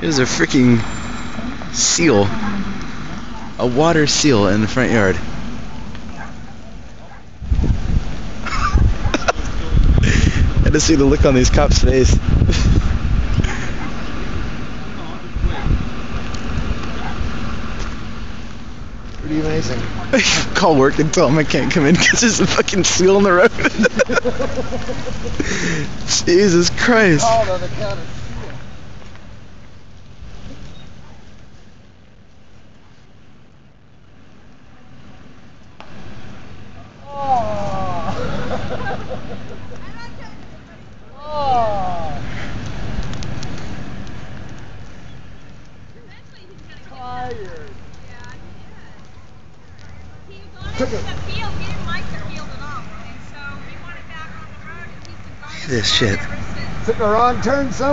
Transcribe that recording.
There's a freaking seal. A water seal in the front yard. I just see the look on these cops' face. Pretty amazing. Call work and tell them I can't come in because there's a fucking seal in the road. Jesus Christ. Look at this shit. Took a wrong turn somewhere.